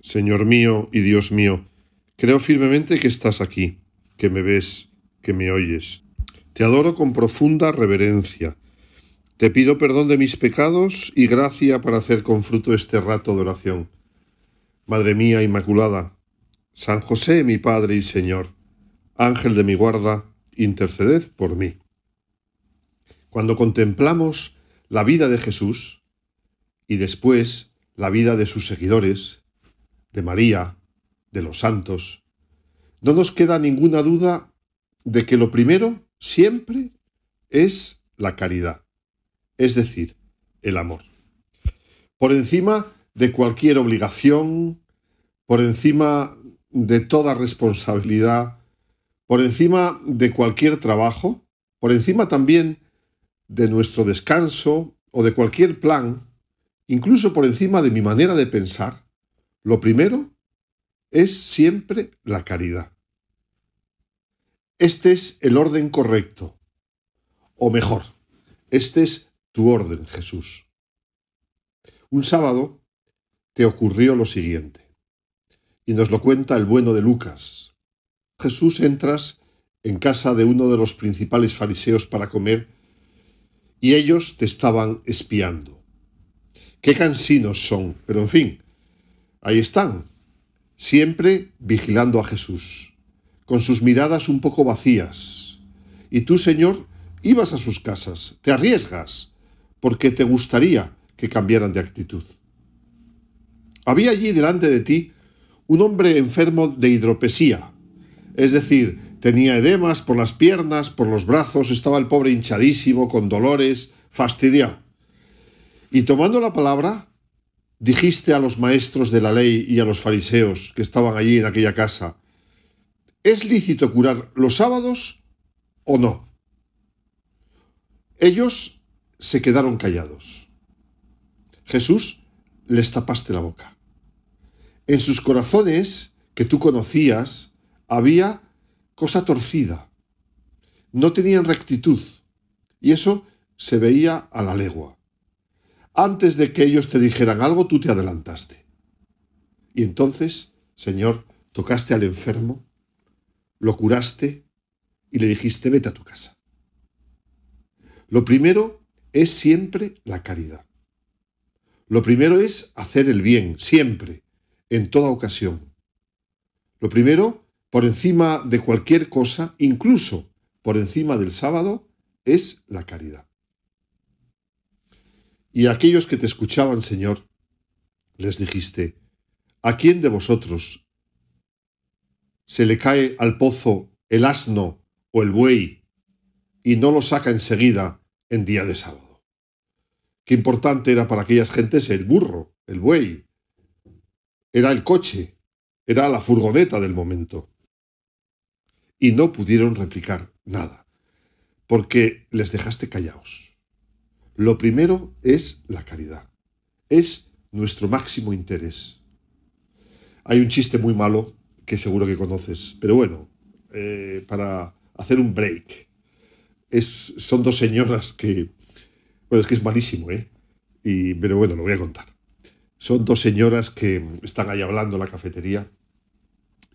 Señor mío y Dios mío, creo firmemente que estás aquí, que me ves, que me oyes. Te adoro con profunda reverencia. Te pido perdón de mis pecados y gracia para hacer con fruto este rato de oración. Madre mía Inmaculada, San José, mi Padre y Señor, Ángel de mi guarda, interceded por mí. Cuando contemplamos la vida de Jesús y después la vida de sus seguidores, de María, de los santos, no nos queda ninguna duda de que lo primero siempre es la caridad, es decir, el amor. Por encima de cualquier obligación, por encima de toda responsabilidad, por encima de cualquier trabajo, por encima también de nuestro descanso o de cualquier plan, incluso por encima de mi manera de pensar, lo primero es siempre la caridad. Este es el orden correcto. O mejor, este es tu orden, Jesús. Un sábado te ocurrió lo siguiente, y nos lo cuenta el bueno de Lucas. Jesús entras en casa de uno de los principales fariseos para comer y ellos te estaban espiando. Qué cansinos son, pero en fin, ahí están, siempre vigilando a Jesús, con sus miradas un poco vacías. Y tú, Señor, ibas a sus casas, te arriesgas, porque te gustaría que cambiaran de actitud. Había allí delante de ti un hombre enfermo de hidropesía, es decir, Tenía edemas por las piernas, por los brazos, estaba el pobre hinchadísimo, con dolores, fastidiado. Y tomando la palabra, dijiste a los maestros de la ley y a los fariseos que estaban allí en aquella casa, ¿es lícito curar los sábados o no? Ellos se quedaron callados. Jesús les tapaste la boca. En sus corazones, que tú conocías, había cosa torcida. No tenían rectitud. Y eso se veía a la legua. Antes de que ellos te dijeran algo, tú te adelantaste. Y entonces, Señor, tocaste al enfermo, lo curaste y le dijiste, vete a tu casa. Lo primero es siempre la caridad. Lo primero es hacer el bien, siempre, en toda ocasión. Lo primero por encima de cualquier cosa, incluso por encima del sábado, es la caridad. Y a aquellos que te escuchaban, Señor, les dijiste, ¿a quién de vosotros se le cae al pozo el asno o el buey y no lo saca enseguida en día de sábado? Qué importante era para aquellas gentes el burro, el buey, era el coche, era la furgoneta del momento y no pudieron replicar nada, porque les dejaste callados. Lo primero es la caridad, es nuestro máximo interés. Hay un chiste muy malo que seguro que conoces, pero bueno, eh, para hacer un break. Son dos señoras que... Bueno, es que es malísimo, ¿eh? Pero bueno, lo voy a contar. Son dos señoras que están ahí hablando en la cafetería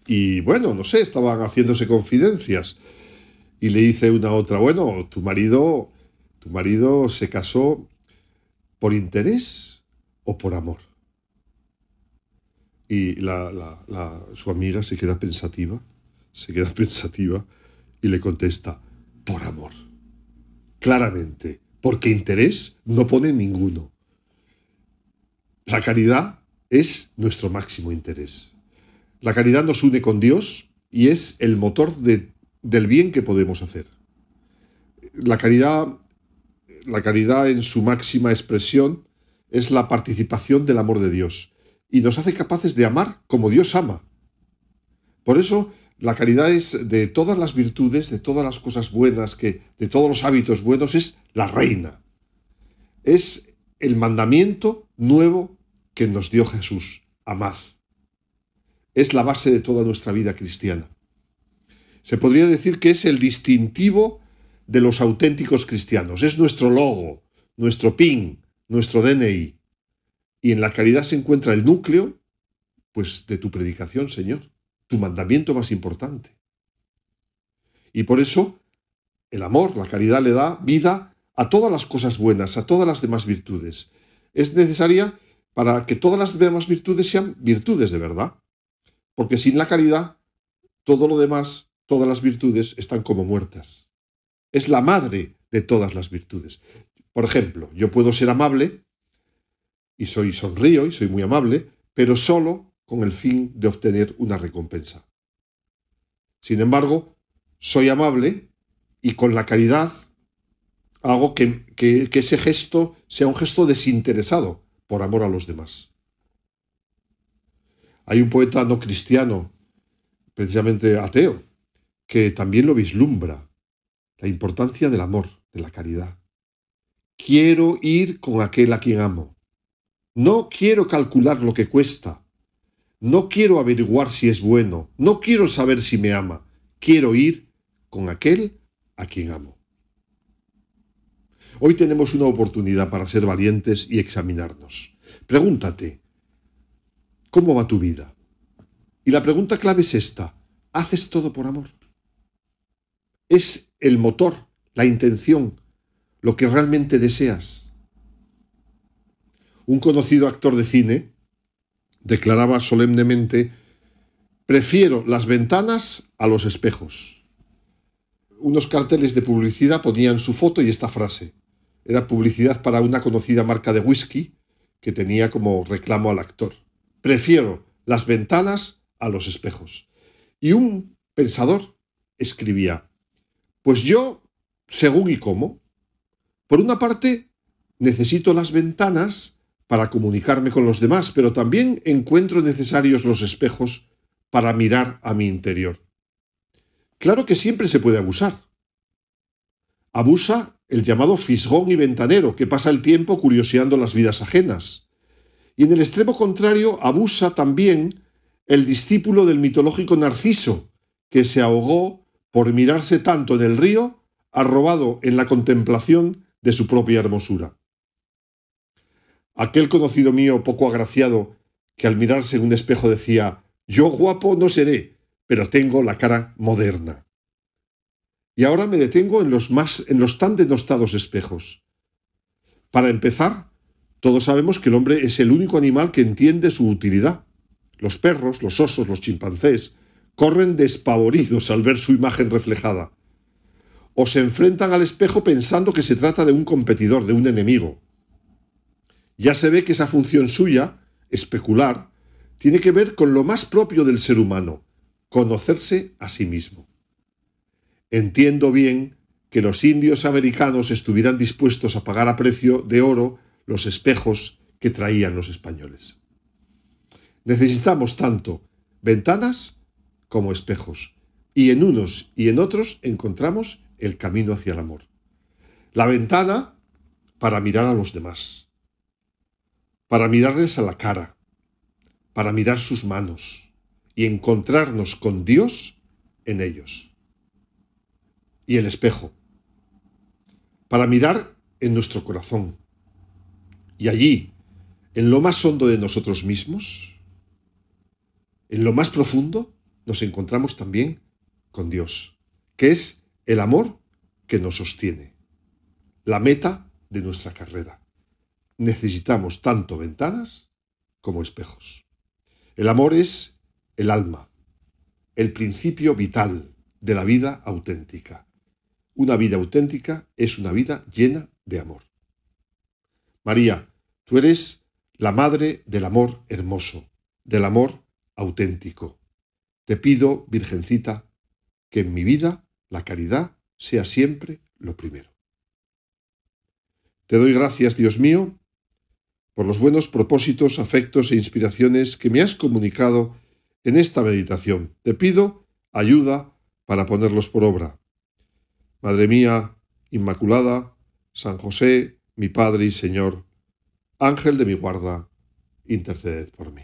y bueno, no sé, estaban haciéndose confidencias. Y le dice una a otra, bueno, tu marido, tu marido se casó por interés o por amor. Y la, su amiga se queda pensativa, se queda pensativa y le contesta, por amor. Claramente, porque interés no pone ninguno. La caridad es nuestro máximo interés. La caridad nos une con Dios y es el motor del bien que podemos hacer. La caridad, la caridad en su máxima expresión es la participación del amor de Dios y nos hace capaces de amar como Dios ama. Por eso la caridad es de todas las virtudes, de todas las cosas buenas, que de todos los hábitos buenos es la reina. Es el mandamiento nuevo que nos dio Jesús. Amad es la base de toda nuestra vida cristiana. Se podría decir que es el distintivo de los auténticos cristianos, es nuestro logo, nuestro PIN, nuestro DNI. Y en la caridad se encuentra el núcleo Pues de tu predicación, Señor, tu mandamiento más importante. Y por eso el amor, la caridad le da vida a todas las cosas buenas, a todas las demás virtudes. Es necesaria para que todas las demás virtudes sean virtudes de verdad. Porque sin la caridad, todo lo demás, todas las virtudes están como muertas. Es la madre de todas las virtudes. Por ejemplo, yo puedo ser amable y soy sonrío y soy muy amable, pero solo con el fin de obtener una recompensa. Sin embargo, soy amable y con la caridad hago que, que, ese gesto sea un gesto desinteresado por amor a los demás. Hay un poeta no cristiano, precisamente ateo, que también lo vislumbra, la importancia del amor, de la caridad. Quiero ir con aquel a quien amo. No quiero calcular lo que cuesta. No quiero averiguar si es bueno. No quiero saber si me ama. Quiero ir con aquel a quien amo. Hoy tenemos una oportunidad para ser valientes y examinarnos. Pregúntate, ¿cómo va tu vida? Y la pregunta clave es esta, ¿haces todo por amor? ¿Es el motor, la intención, lo que realmente deseas? Un conocido actor de cine declaraba solemnemente, prefiero las ventanas a los espejos. Unos carteles de publicidad ponían su foto y esta frase. Era publicidad para una conocida marca de whisky que tenía como reclamo al actor. Prefiero las ventanas a los espejos. Y un pensador escribía, pues yo, según y cómo, por una parte, necesito las ventanas para comunicarme con los demás, pero también encuentro necesarios los espejos para mirar a mi interior. Claro que siempre se puede abusar. Abusa el llamado fisgón y ventanero, que pasa el tiempo curioseando las vidas ajenas. Y en el extremo contrario abusa también el discípulo del mitológico Narciso, que se ahogó por mirarse tanto en el río, arrobado en la contemplación de su propia hermosura. Aquel conocido mío poco agraciado, que al mirarse en un espejo decía, yo guapo no seré, pero tengo la cara moderna. Y ahora me detengo en los más en los tan denostados espejos. Para empezar, todos sabemos que el hombre es el único animal que entiende su utilidad. Los perros, los osos, los chimpancés corren despavoridos al ver su imagen reflejada. O se enfrentan al espejo pensando que se trata de un competidor, de un enemigo. Ya se ve que esa función suya, especular, tiene que ver con lo más propio del ser humano, conocerse a sí mismo. Entiendo bien que los indios americanos estuvieran dispuestos a pagar a precio de oro los espejos que traían los españoles. Necesitamos tanto ventanas como espejos, y en unos y en otros encontramos el camino hacia el amor. La ventana para mirar a los demás, para mirarles a la cara, para mirar sus manos y encontrarnos con Dios en ellos y el espejo, para mirar en nuestro corazón. Y allí, en lo más hondo de nosotros mismos, en lo más profundo, nos encontramos también con Dios, que es el amor que nos sostiene, la meta de nuestra carrera. Necesitamos tanto ventanas como espejos. El amor es el alma, el principio vital de la vida auténtica. Una vida auténtica es una vida llena de amor. María, tú eres la madre del amor hermoso, del amor auténtico. Te pido, Virgencita, que en mi vida la caridad sea siempre lo primero. Te doy gracias, Dios mío, por los buenos propósitos, afectos e inspiraciones que me has comunicado en esta meditación. Te pido ayuda para ponerlos por obra. Madre mía, Inmaculada, San José, mi Padre y Señor, Ángel de mi guarda, interceded por mí.